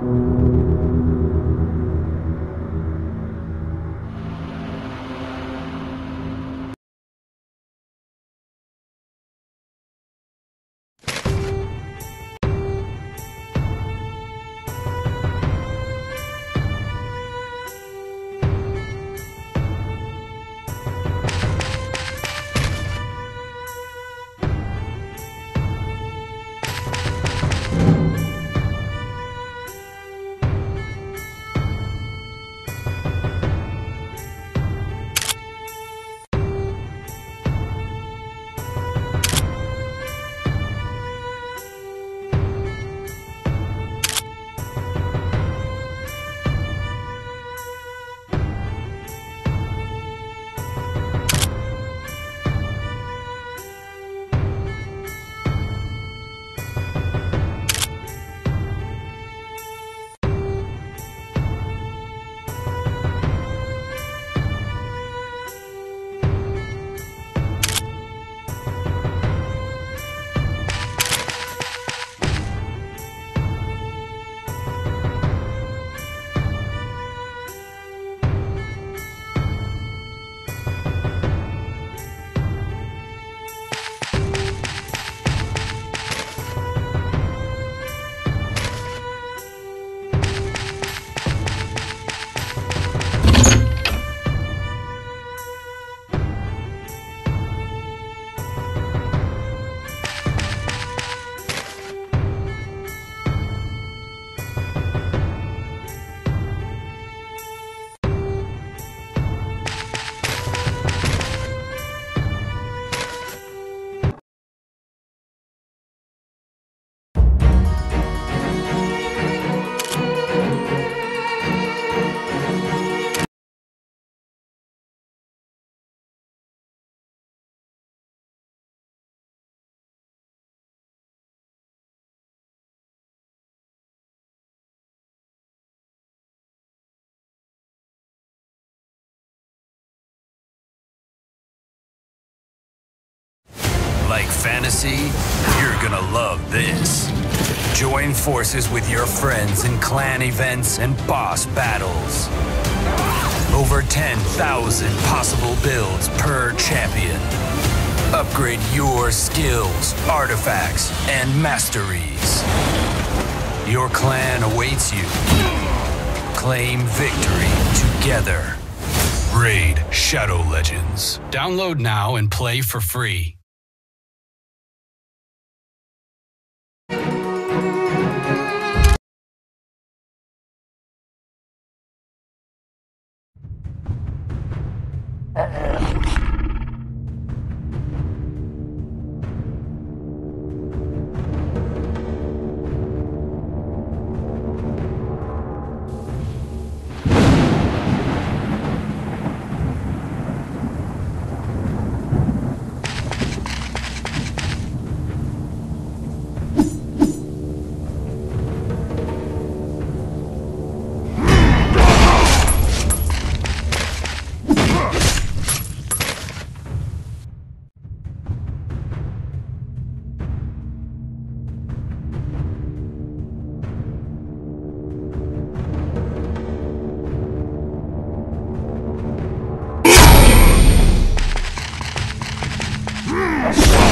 Like fantasy? You're gonna love this. Join forces with your friends in clan events and boss battles. Over 10,000 possible builds per champion. Upgrade your skills, artifacts, and masteries. Your clan awaits you. Claim victory together. Raid Shadow Legends. Download now and play for free. Uh-oh. Hmm.